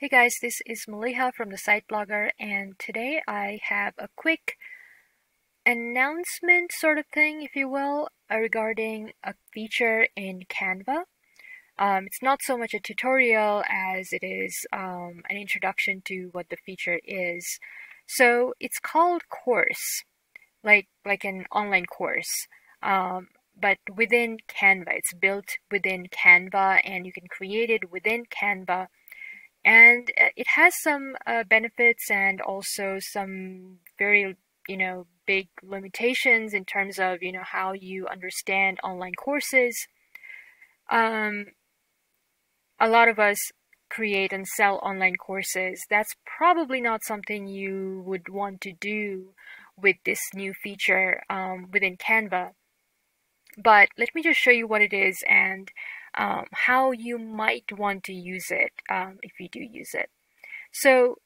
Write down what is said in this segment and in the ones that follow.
Hey guys, this is Maliha from the Side Blogger, and today I have a quick announcement sort of thing, if you will, uh, regarding a feature in Canva. Um, it's not so much a tutorial as it is um, an introduction to what the feature is. So it's called Course, like like an online course, um, but within Canva. It's built within Canva, and you can create it within Canva and uh, it has some uh, benefits and also some very you know big limitations in terms of you know how you understand online courses. Um, a lot of us create and sell online courses. That's probably not something you would want to do with this new feature um, within canva but let me just show you what it is and um, how you might want to use it um, if you do use it. So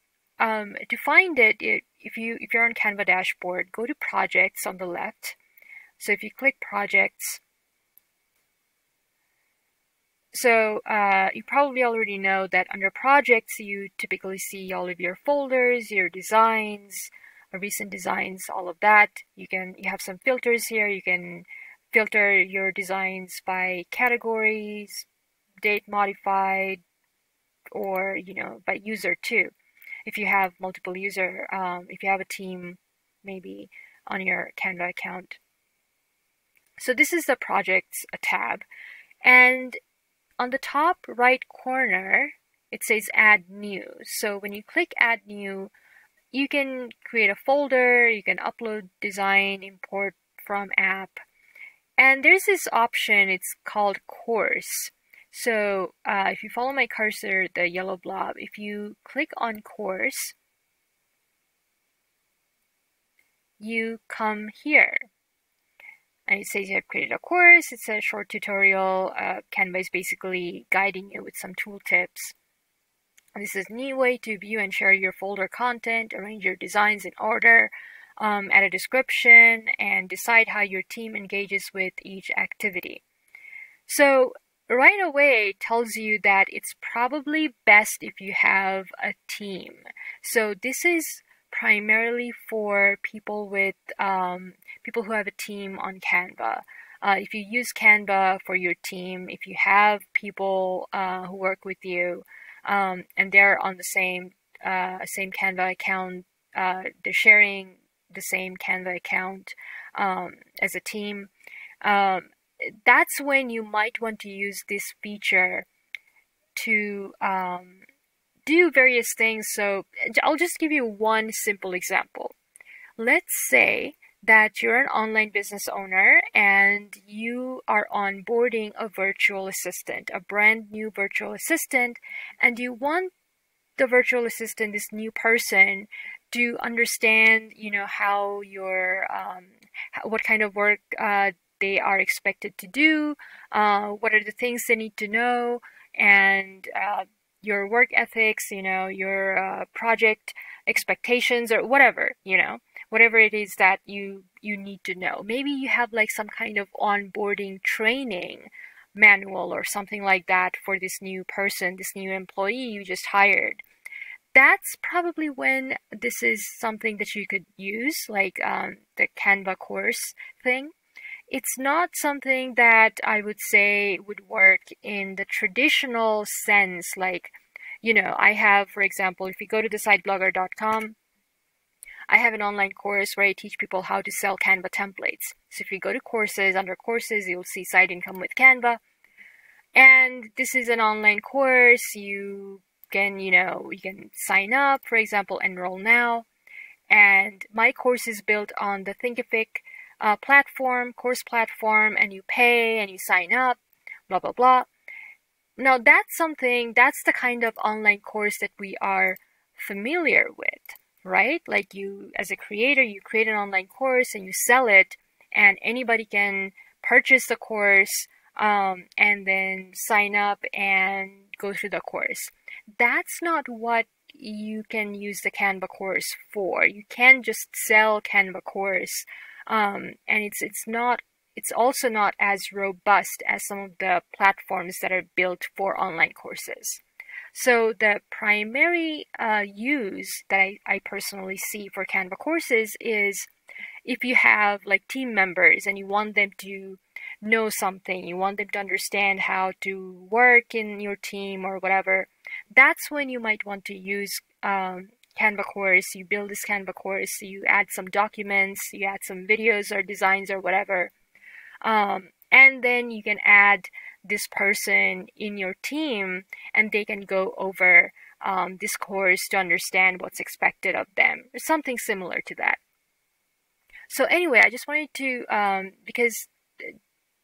um, to find it, if you if you're on Canva dashboard, go to projects on the left. So if you click projects, so uh, you probably already know that under projects you typically see all of your folders, your designs, recent designs, all of that. You can you have some filters here. You can filter your designs by categories, date modified, or you know by user too. If you have multiple user, um, if you have a team, maybe on your Canva account. So this is the projects tab, and on the top right corner it says add new. So when you click add new, you can create a folder, you can upload design, import from app, and there's this option, it's called course. So uh, if you follow my cursor, the yellow blob, if you click on course, you come here. And it says you have created a course, it's a short tutorial. Uh, Canva is basically guiding you with some tool tips. This is a neat way to view and share your folder content, arrange your designs in order, um, add a description, and decide how your team engages with each activity. So right away tells you that it's probably best if you have a team. So this is primarily for people with um, people who have a team on Canva. Uh, if you use Canva for your team, if you have people uh, who work with you um, and they're on the same uh, same Canva account, uh, they're sharing the same Canva account um, as a team, um, that's when you might want to use this feature to um, do various things. So I'll just give you one simple example. Let's say that you're an online business owner and you are onboarding a virtual assistant, a brand new virtual assistant, and you want the virtual assistant, this new person, to understand, you know, how your um, what kind of work uh, they are expected to do, uh, what are the things they need to know, and uh, your work ethics, you know, your uh, project expectations or whatever, you know, whatever it is that you you need to know. Maybe you have like some kind of onboarding training manual or something like that for this new person, this new employee you just hired that's probably when this is something that you could use, like um, the Canva course thing. It's not something that I would say would work in the traditional sense, like, you know, I have, for example, if you go to the sideblogger.com, I have an online course where I teach people how to sell Canva templates. So if you go to courses, under courses, you'll see side income with Canva. And this is an online course. You can, you know, you can sign up, for example, enroll now. And my course is built on the Thinkific uh, platform, course platform, and you pay and you sign up, blah, blah, blah. Now, that's something, that's the kind of online course that we are familiar with, right? Like you, as a creator, you create an online course and you sell it, and anybody can purchase the course um, and then sign up and go through the course that's not what you can use the Canva course for. You can't just sell Canva course, um, and it's it's not it's also not as robust as some of the platforms that are built for online courses. So the primary uh, use that I, I personally see for Canva courses is if you have like team members and you want them to know something, you want them to understand how to work in your team or whatever, that's when you might want to use um, Canva course. You build this Canva course, you add some documents, you add some videos or designs or whatever. Um, and then you can add this person in your team and they can go over um, this course to understand what's expected of them or something similar to that so anyway i just wanted to um, because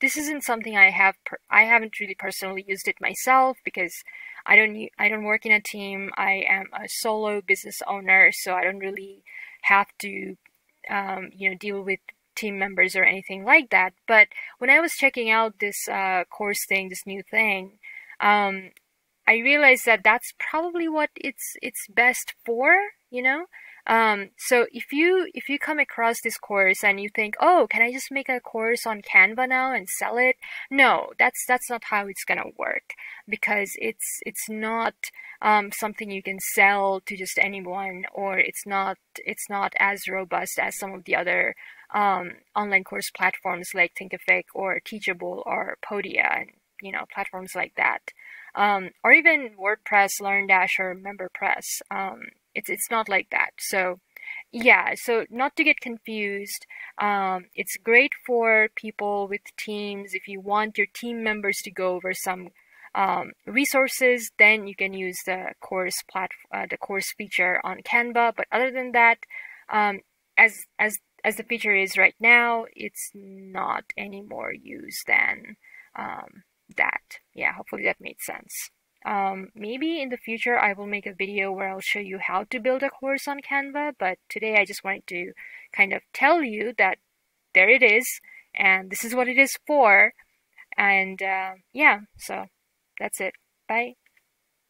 this isn't something i have i haven't really personally used it myself because i don't i don't work in a team i am a solo business owner so i don't really have to um, you know deal with team members or anything like that. But when I was checking out this uh, course thing, this new thing, um, I realized that that's probably what it's it's best for. You know, um, so if you if you come across this course and you think, oh, can I just make a course on Canva now and sell it? No, that's that's not how it's gonna work because it's it's not um, something you can sell to just anyone, or it's not it's not as robust as some of the other um, online course platforms like Thinkific or Teachable or Podia and you know platforms like that, um, or even WordPress, LearnDash, or MemberPress. Um, it's it's not like that. So yeah, so not to get confused, um, it's great for people with teams. If you want your team members to go over some um, resources, then you can use the course plat uh, the course feature on Canva. But other than that, um, as as as the feature is right now, it's not any more used than um, that. Yeah, hopefully that made sense. Um, maybe in the future I will make a video where I'll show you how to build a course on Canva, but today I just wanted to kind of tell you that there it is, and this is what it is for, and uh, yeah, so that's it. Bye.